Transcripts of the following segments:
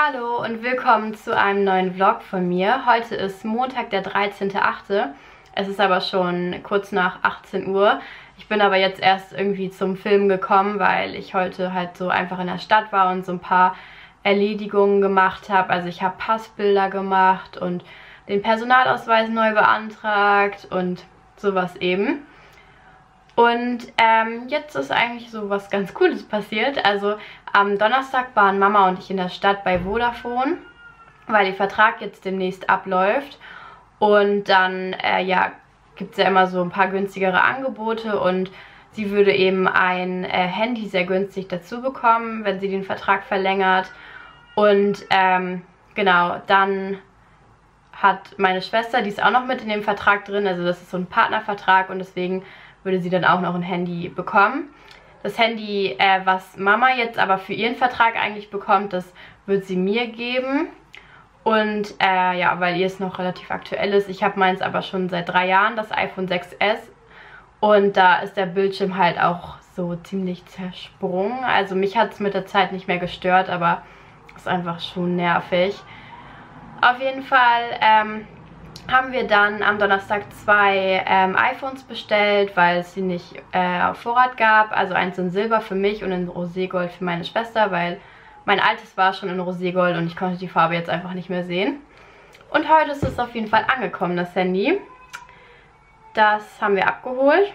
Hallo und willkommen zu einem neuen Vlog von mir. Heute ist Montag, der 13.8. Es ist aber schon kurz nach 18 Uhr. Ich bin aber jetzt erst irgendwie zum Film gekommen, weil ich heute halt so einfach in der Stadt war und so ein paar Erledigungen gemacht habe. Also ich habe Passbilder gemacht und den Personalausweis neu beantragt und sowas eben. Und ähm, jetzt ist eigentlich so was ganz Cooles passiert. Also am Donnerstag waren Mama und ich in der Stadt bei Vodafone, weil ihr Vertrag jetzt demnächst abläuft. Und dann, äh, ja, gibt es ja immer so ein paar günstigere Angebote und sie würde eben ein äh, Handy sehr günstig dazu bekommen, wenn sie den Vertrag verlängert. Und ähm, genau, dann hat meine Schwester, die ist auch noch mit in dem Vertrag drin, also das ist so ein Partnervertrag und deswegen würde sie dann auch noch ein Handy bekommen. Das Handy, äh, was Mama jetzt aber für ihren Vertrag eigentlich bekommt, das wird sie mir geben. Und äh, ja, weil ihr es noch relativ aktuell ist. Ich habe meins aber schon seit drei Jahren, das iPhone 6S. Und da ist der Bildschirm halt auch so ziemlich zersprungen. Also mich hat es mit der Zeit nicht mehr gestört, aber ist einfach schon nervig. Auf jeden Fall ähm, haben wir dann am Donnerstag zwei ähm, iPhones bestellt, weil es sie nicht äh, auf Vorrat gab. Also eins in Silber für mich und in Roségold für meine Schwester, weil mein altes war schon in Roségold und ich konnte die Farbe jetzt einfach nicht mehr sehen. Und heute ist es auf jeden Fall angekommen, das Handy. Das haben wir abgeholt.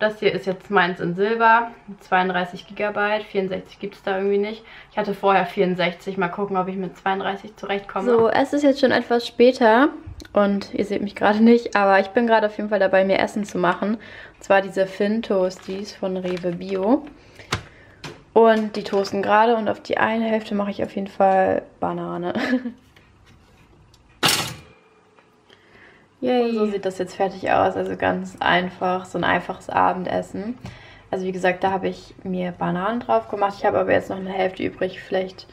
Das hier ist jetzt meins in Silber, 32 GB, 64 gibt es da irgendwie nicht. Ich hatte vorher 64, mal gucken, ob ich mit 32 zurechtkomme. So, es ist jetzt schon etwas später und ihr seht mich gerade nicht, aber ich bin gerade auf jeden Fall dabei, mir Essen zu machen. Und zwar diese Finn Toasties von Rewe Bio. Und die toasten gerade und auf die eine Hälfte mache ich auf jeden Fall Banane. Yay. Und so sieht das jetzt fertig aus. Also ganz einfach, so ein einfaches Abendessen. Also wie gesagt, da habe ich mir Bananen drauf gemacht. Ich habe aber jetzt noch eine Hälfte übrig. Vielleicht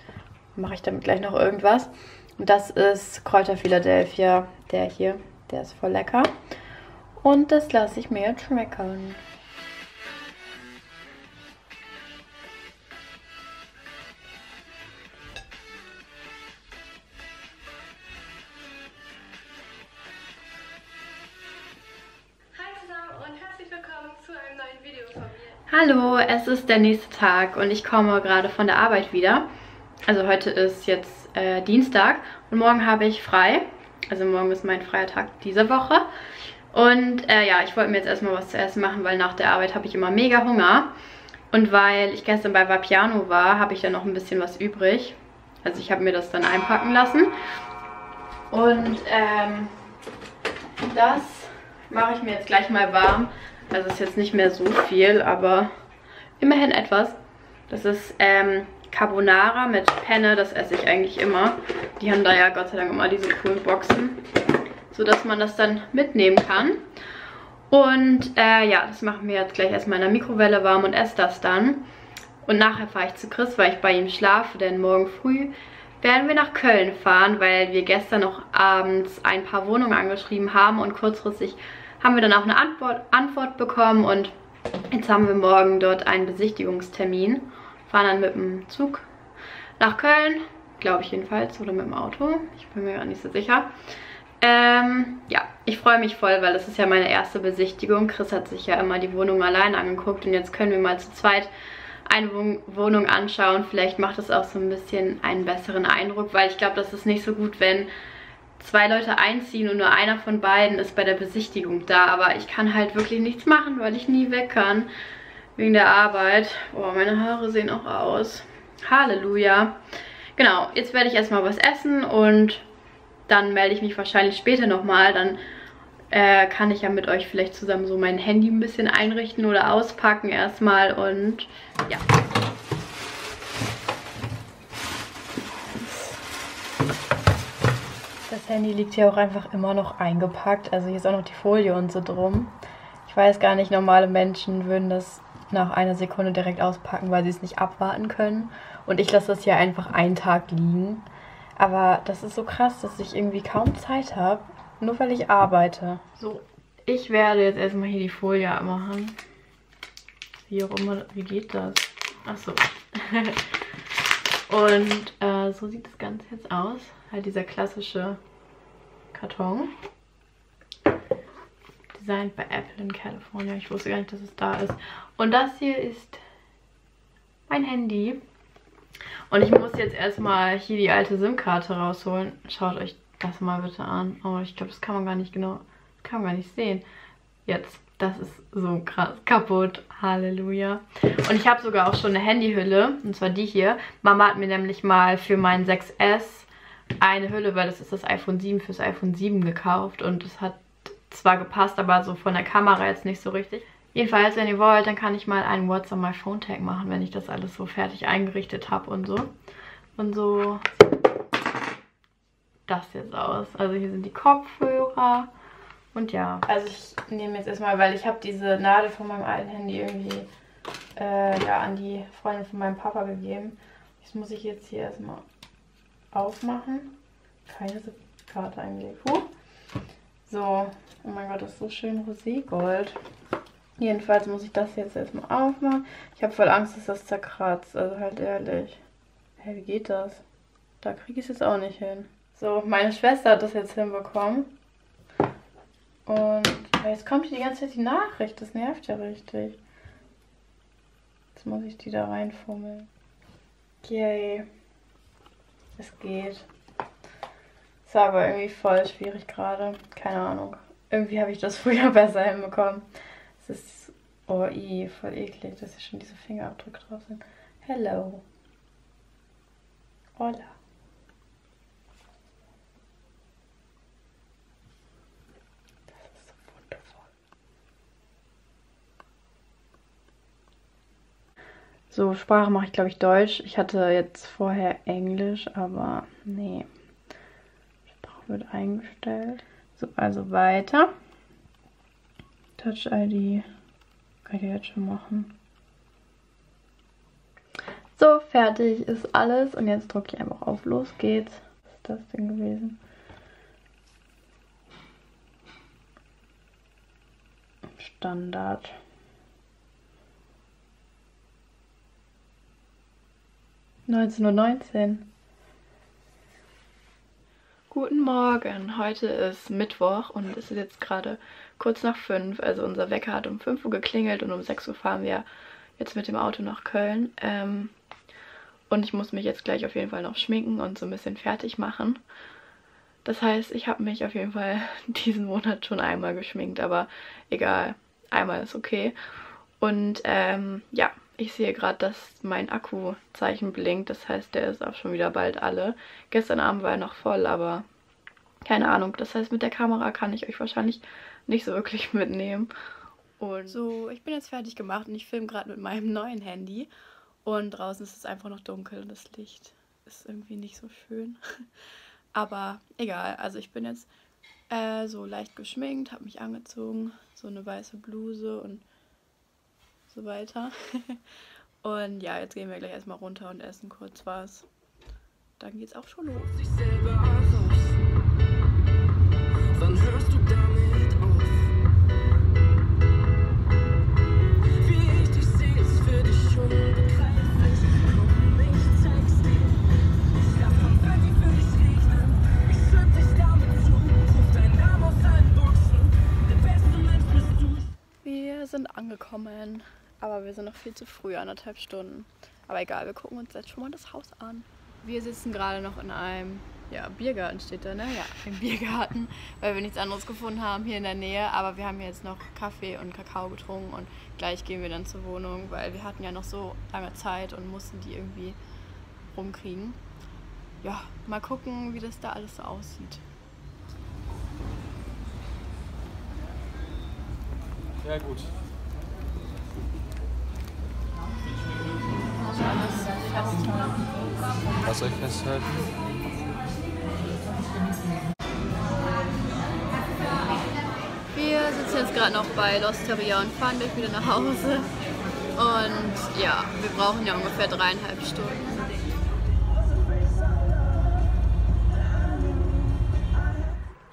mache ich damit gleich noch irgendwas. Und das ist Kräuter Philadelphia, der hier. Der ist voll lecker. Und das lasse ich mir jetzt schmecken. Hallo, es ist der nächste Tag und ich komme gerade von der Arbeit wieder. Also heute ist jetzt äh, Dienstag und morgen habe ich frei. Also morgen ist mein freier Tag dieser Woche. Und äh, ja, ich wollte mir jetzt erstmal was zu essen machen, weil nach der Arbeit habe ich immer mega Hunger. Und weil ich gestern bei Vapiano war, habe ich dann noch ein bisschen was übrig. Also ich habe mir das dann einpacken lassen. Und ähm, das mache ich mir jetzt gleich mal warm. Also ist jetzt nicht mehr so viel, aber immerhin etwas. Das ist ähm, Carbonara mit Penne, das esse ich eigentlich immer. Die haben da ja Gott sei Dank immer diese coolen Boxen, sodass man das dann mitnehmen kann. Und äh, ja, das machen wir jetzt gleich erstmal in der Mikrowelle warm und esse das dann. Und nachher fahre ich zu Chris, weil ich bei ihm schlafe, denn morgen früh werden wir nach Köln fahren, weil wir gestern noch abends ein paar Wohnungen angeschrieben haben und kurzfristig haben wir dann auch eine Antwort, Antwort bekommen und jetzt haben wir morgen dort einen Besichtigungstermin. Fahren dann mit dem Zug nach Köln, glaube ich jedenfalls, oder mit dem Auto. Ich bin mir gar nicht so sicher. Ähm, ja, ich freue mich voll, weil das ist ja meine erste Besichtigung. Chris hat sich ja immer die Wohnung allein angeguckt und jetzt können wir mal zu zweit eine Wohnung anschauen. Vielleicht macht es auch so ein bisschen einen besseren Eindruck, weil ich glaube, das ist nicht so gut, wenn zwei Leute einziehen und nur einer von beiden ist bei der Besichtigung da. Aber ich kann halt wirklich nichts machen, weil ich nie weg kann. Wegen der Arbeit. Oh, meine Haare sehen auch aus. Halleluja. Genau, jetzt werde ich erstmal was essen und dann melde ich mich wahrscheinlich später nochmal. Dann äh, kann ich ja mit euch vielleicht zusammen so mein Handy ein bisschen einrichten oder auspacken erstmal und ja. Das Handy liegt hier auch einfach immer noch eingepackt. Also hier ist auch noch die Folie und so drum. Ich weiß gar nicht, normale Menschen würden das nach einer Sekunde direkt auspacken, weil sie es nicht abwarten können. Und ich lasse das hier einfach einen Tag liegen. Aber das ist so krass, dass ich irgendwie kaum Zeit habe, nur weil ich arbeite. So, ich werde jetzt erstmal hier die Folie abmachen. Wie auch immer, wie geht das? Achso. Und äh, so sieht das Ganze jetzt aus. Halt dieser klassische Karton. Designed bei Apple in California. Ich wusste gar nicht, dass es da ist. Und das hier ist mein Handy. Und ich muss jetzt erstmal hier die alte SIM-Karte rausholen. Schaut euch das mal bitte an. Oh, ich glaube, das kann man gar nicht genau, kann man gar nicht sehen. Jetzt, das ist so krass kaputt. Halleluja. Und ich habe sogar auch schon eine Handyhülle. Und zwar die hier. Mama hat mir nämlich mal für meinen 6S eine Hülle, weil das ist das iPhone 7 fürs iPhone 7 gekauft. Und es hat zwar gepasst, aber so von der Kamera jetzt nicht so richtig. Jedenfalls, wenn ihr wollt, dann kann ich mal einen What's on my Phone Tag machen, wenn ich das alles so fertig eingerichtet habe und so. Und so das jetzt aus. Also hier sind die Kopfhörer und ja. Also ich nehme jetzt erstmal, weil ich habe diese Nadel von meinem alten Handy irgendwie äh, ja, an die Freundin von meinem Papa gegeben. Das muss ich jetzt hier erstmal aufmachen. Keine Karte eingelegt. Huh. So, oh mein Gott, das ist so schön roségold. Jedenfalls muss ich das jetzt erstmal aufmachen. Ich habe voll Angst, dass das zerkratzt. Also halt ehrlich. Hä, wie geht das? Da kriege ich es jetzt auch nicht hin. So, meine Schwester hat das jetzt hinbekommen. Und jetzt kommt hier die ganze Zeit die Nachricht. Das nervt ja richtig. Jetzt muss ich die da reinfummeln. Yay. Es geht. Ist aber irgendwie voll schwierig gerade. Keine Ahnung. Irgendwie habe ich das früher besser hinbekommen. Es ist, oh i, voll eklig, dass hier schon diese Fingerabdrücke drauf sind. Hello. Hola. Das ist so wundervoll. So, Sprache mache ich glaube ich Deutsch. Ich hatte jetzt vorher Englisch, aber nee. Wird eingestellt. So, also weiter. Touch ID kann ich jetzt schon machen. So, fertig ist alles. Und jetzt drücke ich einfach auf Los geht's. Was ist das denn gewesen? Standard. Neunzehn Uhr. Guten Morgen, heute ist Mittwoch und es ist jetzt gerade kurz nach fünf. Also unser Wecker hat um 5 Uhr geklingelt und um 6 Uhr fahren wir jetzt mit dem Auto nach Köln. Ähm, und ich muss mich jetzt gleich auf jeden Fall noch schminken und so ein bisschen fertig machen. Das heißt, ich habe mich auf jeden Fall diesen Monat schon einmal geschminkt, aber egal, einmal ist okay. Und ähm, ja, ich sehe gerade, dass mein Akkuzeichen blinkt. Das heißt, der ist auch schon wieder bald alle. Gestern Abend war er noch voll, aber keine Ahnung. Das heißt, mit der Kamera kann ich euch wahrscheinlich nicht so wirklich mitnehmen. Und so, ich bin jetzt fertig gemacht und ich filme gerade mit meinem neuen Handy. Und draußen ist es einfach noch dunkel und das Licht ist irgendwie nicht so schön. Aber egal, also ich bin jetzt äh, so leicht geschminkt, habe mich angezogen, so eine weiße Bluse und so weiter. und ja, jetzt gehen wir gleich erstmal runter und essen kurz was. Dann geht's auch schon los. Wann hörst du damit auf? Wie ich dich sehe, ist für dich. Wir sind angekommen. Wir sind noch viel zu früh, anderthalb Stunden. Aber egal, wir gucken uns jetzt schon mal das Haus an. Wir sitzen gerade noch in einem, ja, Biergarten steht da, ne? Ja, im Biergarten, weil wir nichts anderes gefunden haben hier in der Nähe. Aber wir haben jetzt noch Kaffee und Kakao getrunken und gleich gehen wir dann zur Wohnung, weil wir hatten ja noch so lange Zeit und mussten die irgendwie rumkriegen. Ja, mal gucken, wie das da alles so aussieht. Ja gut, Was soll ich festhalten? Wir sitzen jetzt gerade noch bei Losteria und fahren gleich wieder nach Hause. Und ja, wir brauchen ja ungefähr dreieinhalb Stunden.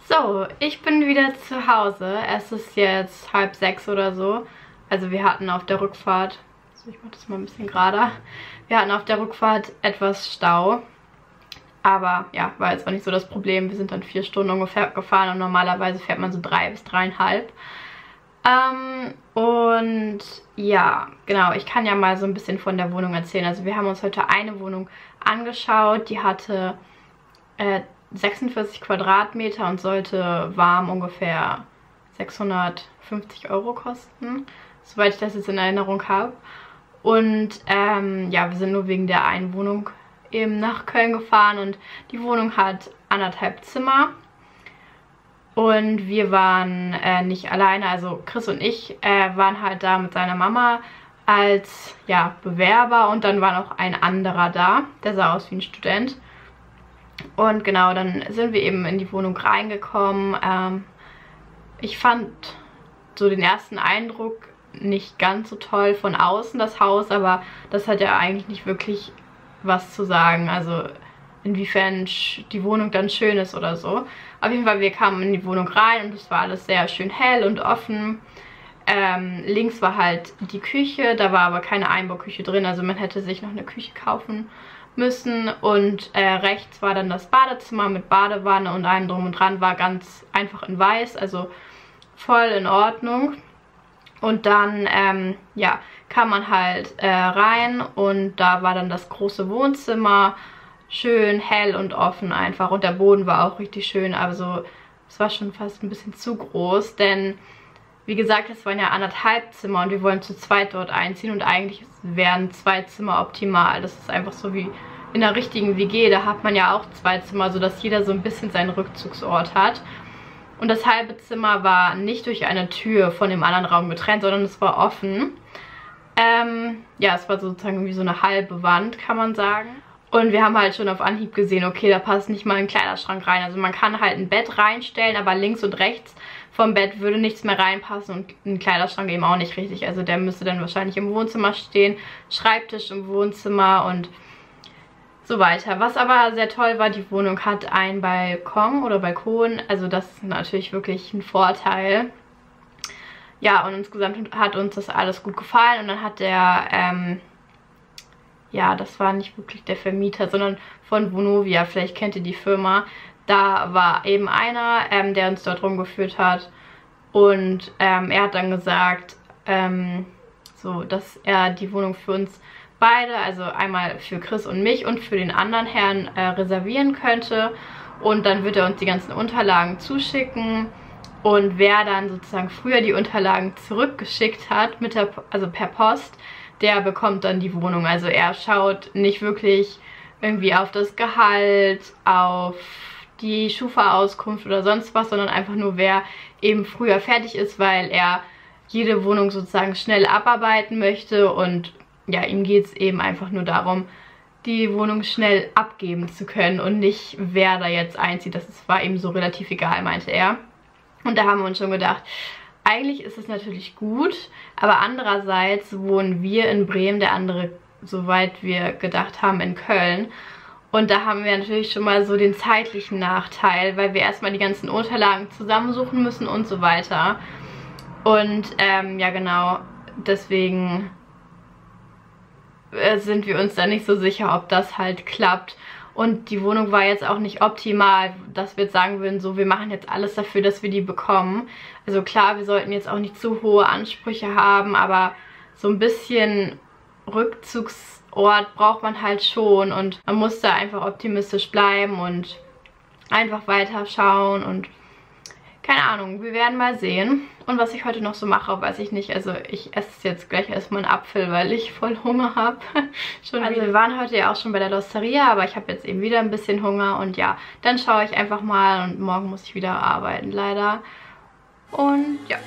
So, ich bin wieder zu Hause. Es ist jetzt halb sechs oder so. Also wir hatten auf der Rückfahrt So, ich mache das mal ein bisschen gerader. Wir hatten auf der Rückfahrt etwas Stau. Aber ja, war jetzt auch nicht so das Problem. Wir sind dann vier Stunden ungefähr gefahren und normalerweise fährt man so drei bis dreieinhalb. Ähm, und ja, genau, ich kann ja mal so ein bisschen von der Wohnung erzählen. Also wir haben uns heute eine Wohnung angeschaut, die hatte äh, 46 Quadratmeter und sollte warm ungefähr 650 Euro kosten, soweit ich das jetzt in Erinnerung habe. Und ähm, ja, wir sind nur wegen der einen Wohnung eben nach Köln gefahren und die Wohnung hat anderthalb Zimmer. Und wir waren äh, nicht alleine, also Chris und ich äh, waren halt da mit seiner Mama als ja, Bewerber und dann war noch ein anderer da, der sah aus wie ein Student. Und genau, dann sind wir eben in die Wohnung reingekommen. Ähm, ich fand so den ersten Eindruck nicht ganz so toll von außen, das Haus, aber das hat ja eigentlich nicht wirklich was zu sagen. Also inwiefern die Wohnung dann schön ist oder so. Auf jeden Fall, wir kamen in die Wohnung rein und es war alles sehr schön hell und offen. Ähm, links war halt die Küche, da war aber keine Einbauküche drin, also man hätte sich noch eine Küche kaufen müssen. Und äh, rechts war dann das Badezimmer mit Badewanne und allem drum und dran, war ganz einfach in weiß, also voll in Ordnung. Und dann, ähm, ja, kam man halt äh, rein und da war dann das große Wohnzimmer, schön hell und offen einfach. Und der Boden war auch richtig schön, also es war schon fast ein bisschen zu groß, denn wie gesagt, es waren ja anderthalb Zimmer und wir wollen zu zweit dort einziehen und eigentlich wären zwei Zimmer optimal. Das ist einfach so wie in einer richtigen WG, da hat man ja auch zwei Zimmer, sodass jeder so ein bisschen seinen Rückzugsort hat. Und das halbe Zimmer war nicht durch eine Tür von dem anderen Raum getrennt, sondern es war offen. Ähm, ja, es war sozusagen wie so eine halbe Wand, kann man sagen. Und wir haben halt schon auf Anhieb gesehen, okay, da passt nicht mal ein Kleiderschrank rein. Also man kann halt ein Bett reinstellen, aber links und rechts vom Bett würde nichts mehr reinpassen und ein Kleiderschrank eben auch nicht richtig. Also der müsste dann wahrscheinlich im Wohnzimmer stehen, Schreibtisch im Wohnzimmer und so weiter. Was aber sehr toll war, die Wohnung hat einen Balkon oder Balkon. Also das ist natürlich wirklich ein Vorteil. Ja, und insgesamt hat uns das alles gut gefallen. Und dann hat der... Ähm, ja, das war nicht wirklich der Vermieter, sondern von Vonovia, vielleicht kennt ihr die Firma. Da war eben einer, ähm, der uns dort rumgeführt hat und ähm, er hat dann gesagt, ähm, so, dass er die Wohnung für uns beide, also einmal für Chris und mich und für den anderen Herrn äh, reservieren könnte. Und dann wird er uns die ganzen Unterlagen zuschicken. Und wer dann sozusagen früher die Unterlagen zurückgeschickt hat, mit der, also per Post, der bekommt dann die Wohnung. Also er schaut nicht wirklich irgendwie auf das Gehalt, auf die Schufa-Auskunft oder sonst was, sondern einfach nur, wer eben früher fertig ist, weil er jede Wohnung sozusagen schnell abarbeiten möchte und ja, ihm geht es eben einfach nur darum, die Wohnung schnell abgeben zu können und nicht, wer da jetzt einzieht. Das war ihm so relativ egal, meinte er. Und da haben wir uns schon gedacht, eigentlich ist es natürlich gut, aber andererseits wohnen wir in Bremen, der andere, soweit wir gedacht haben, in Köln. Und da haben wir natürlich schon mal so den zeitlichen Nachteil, weil wir erstmal die ganzen Unterlagen zusammensuchen müssen und so weiter. Und ähm, ja genau, deswegen sind wir uns da nicht so sicher, ob das halt klappt. Und die Wohnung war jetzt auch nicht optimal, dass wir jetzt sagen würden, so wir machen jetzt alles dafür, dass wir die bekommen. Also klar, wir sollten jetzt auch nicht zu hohe Ansprüche haben, aber so ein bisschen Rückzugsort braucht man halt schon und man muss da einfach optimistisch bleiben und einfach weiter schauen und keine Ahnung, wir werden mal sehen. Und was ich heute noch so mache, weiß ich nicht. Also ich esse jetzt gleich erstmal einen Apfel, weil ich voll Hunger habe. also wir waren heute ja auch schon bei der Losteria, aber ich habe jetzt eben wieder ein bisschen Hunger. Und ja, dann schaue ich einfach mal und morgen muss ich wieder arbeiten, leider. Und ja.